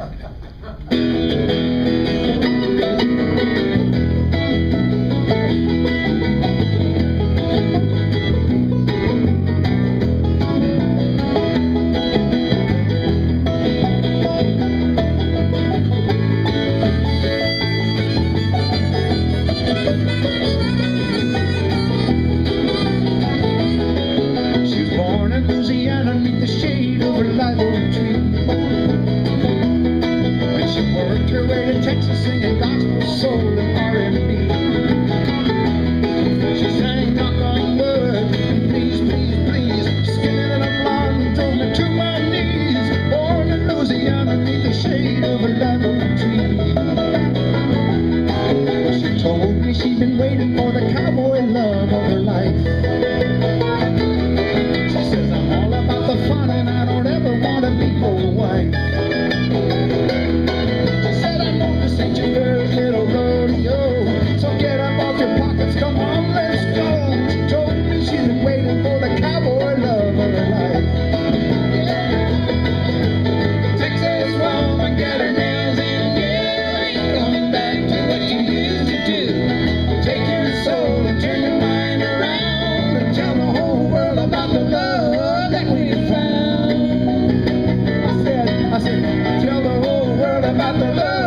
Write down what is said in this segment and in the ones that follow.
Ha ha ha ha. Texas singing gospel, soul, and R&B. She sang knock on wood, please, please, please. Skin in a blonde drove me to my knees. Born in Louisiana, beneath the shade of a oak tree. She told me she'd been waiting for the cowboy love of her life. She says I'm all about the fun and I don't ever want to be your wife. Want you to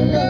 Bye.